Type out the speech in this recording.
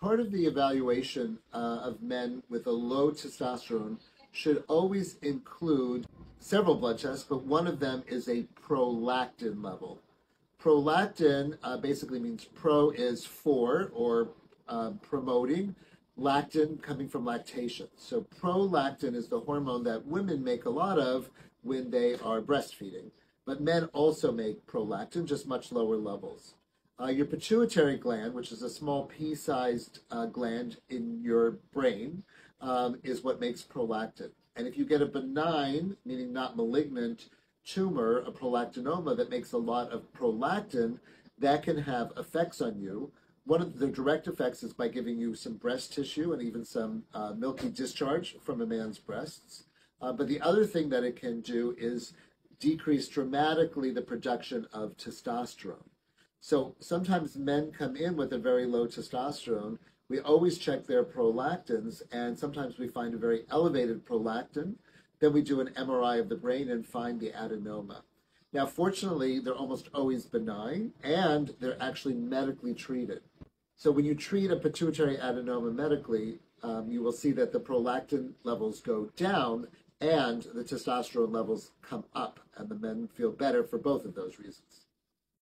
part of the evaluation uh, of men with a low testosterone should always include several blood tests, but one of them is a prolactin level. Prolactin uh, basically means pro is for or uh, promoting, lactin coming from lactation. So prolactin is the hormone that women make a lot of when they are breastfeeding. But men also make prolactin, just much lower levels. Uh, your pituitary gland, which is a small pea-sized uh, gland in your brain, um, is what makes prolactin. And if you get a benign, meaning not malignant, tumor, a prolactinoma that makes a lot of prolactin, that can have effects on you. One of the direct effects is by giving you some breast tissue and even some uh, milky discharge from a man's breasts. Uh, but the other thing that it can do is decrease dramatically the production of testosterone. So sometimes men come in with a very low testosterone. We always check their prolactins, and sometimes we find a very elevated prolactin. Then we do an MRI of the brain and find the adenoma. Now, fortunately, they're almost always benign and they're actually medically treated. So when you treat a pituitary adenoma medically, um, you will see that the prolactin levels go down and the testosterone levels come up, and the men feel better for both of those reasons.